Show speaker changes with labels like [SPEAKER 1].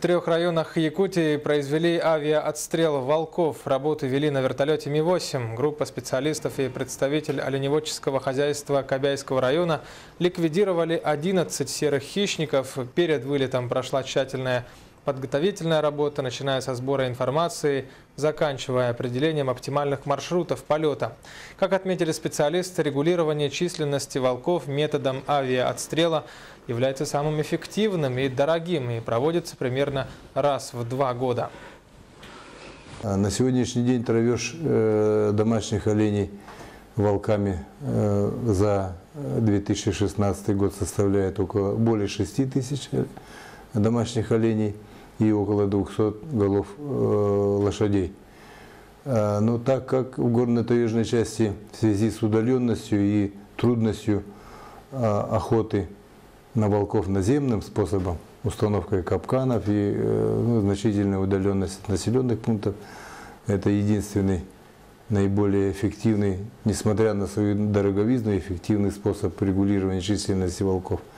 [SPEAKER 1] В трех районах Якутии произвели авиаотстрел волков. Работы вели на вертолете Ми-8. Группа специалистов и представитель оленеводческого хозяйства Кобяйского района ликвидировали 11 серых хищников. Перед вылетом прошла тщательная подготовительная работа, начиная со сбора информации, заканчивая определением оптимальных маршрутов полета. Как отметили специалисты, регулирование численности волков методом авиаотстрела является самым эффективным и дорогим и проводится примерно раз в два года.
[SPEAKER 2] А На сегодняшний день травеж э, домашних оленей волками э, за 2016 год составляет около более 6 тысяч домашних оленей и около 200 голов лошадей. Но так как в горно-таежной части в связи с удаленностью и трудностью а, охоты на волков наземным способом, установкой капканов и э, ну, значительная удаленность от населенных пунктов, это единственный наиболее эффективный, несмотря на свою дороговизну, эффективный способ регулирования численности волков –